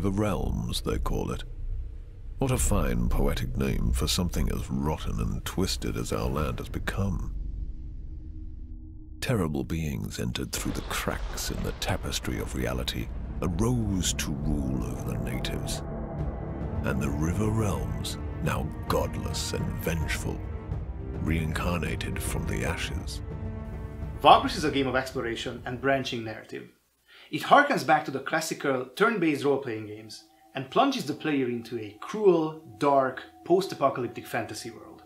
Riven Realms, they call it. What a fine poetic name for something as rotten and twisted as our land has become. Terrible beings entered through the cracks in the tapestry of reality and rose to rule over the natives. And the Riven Realms, now godless and vengeful, reincarnated from the ashes. Vagrus is a game of exploration and branching narrative. It harkens back to the classical turn-based role-playing games and plunges the player into a cruel, dark, post-apocalyptic fantasy world.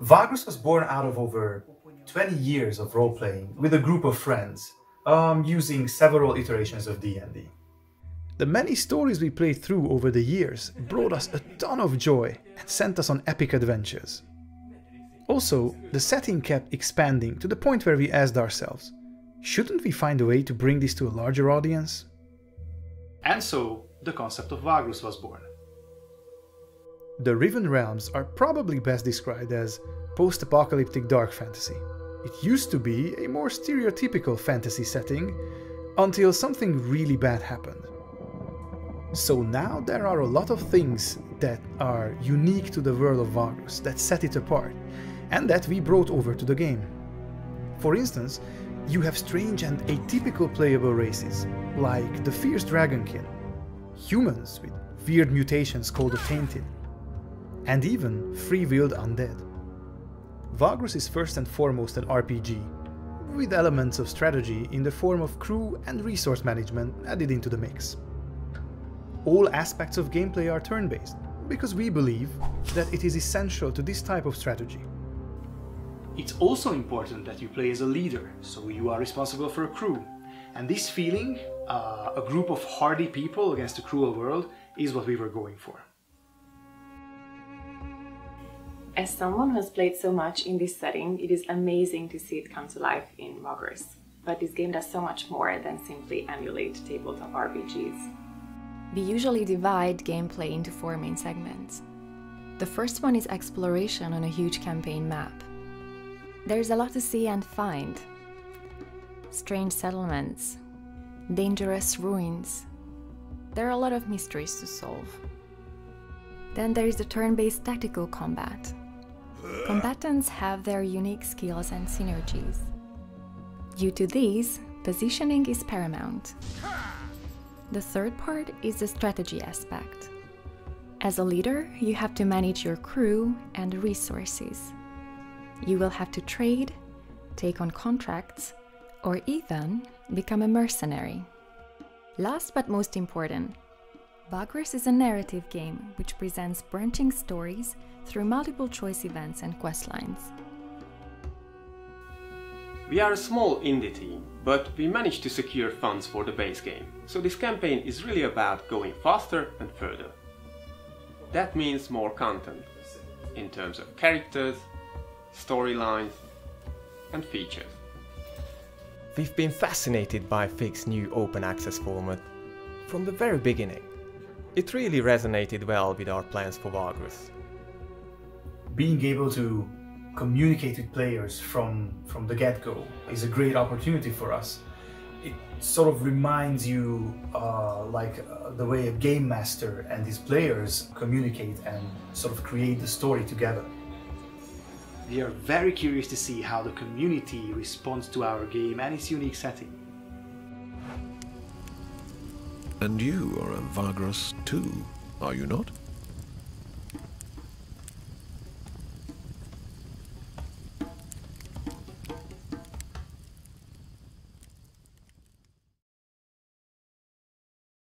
Vagrus was born out of over 20 years of role-playing with a group of friends, um, using several iterations of D&D. The many stories we played through over the years brought us a ton of joy and sent us on epic adventures. Also, the setting kept expanding to the point where we asked ourselves, shouldn't we find a way to bring this to a larger audience? And so, the concept of Vagrus was born. The Riven Realms are probably best described as post-apocalyptic dark fantasy. It used to be a more stereotypical fantasy setting until something really bad happened. So now there are a lot of things that are unique to the world of Vagrus that set it apart, and that we brought over to the game. For instance, you have strange and atypical playable races, like the Fierce Dragonkin, humans with weird mutations called the Tainted, and even free-willed undead. Vagrus is first and foremost an RPG, with elements of strategy in the form of crew and resource management added into the mix. All aspects of gameplay are turn-based, because we believe that it is essential to this type of strategy. It's also important that you play as a leader, so you are responsible for a crew. And this feeling, uh, a group of hardy people against a cruel world, is what we were going for. As someone who has played so much in this setting, it is amazing to see it come to life in Vagrus. But this game does so much more than simply emulate tabletop RPGs. We usually divide gameplay into four main segments. The first one is exploration on a huge campaign map. There's a lot to see and find. Strange settlements, dangerous ruins. There are a lot of mysteries to solve. Then there is the turn-based tactical combat. Combatants have their unique skills and synergies. Due to these, positioning is paramount. The third part is the strategy aspect. As a leader, you have to manage your crew and resources. You will have to trade, take on contracts, or even become a mercenary. Last but most important, Vagrus is a narrative game which presents branching stories through multiple choice events and questlines. We are a small indie team, but we managed to secure funds for the base game, so this campaign is really about going faster and further. That means more content, in terms of characters, storylines and features. We've been fascinated by Fig's new open access format from the very beginning. It really resonated well with our plans for Vagrus. Being able to communicate with players from, from the get-go is a great opportunity for us. It sort of reminds you uh, like uh, the way a game master and his players communicate and sort of create the story together. We are very curious to see how the community responds to our game and its unique setting. And you are a Vagrus too, are you not?